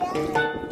Yeah.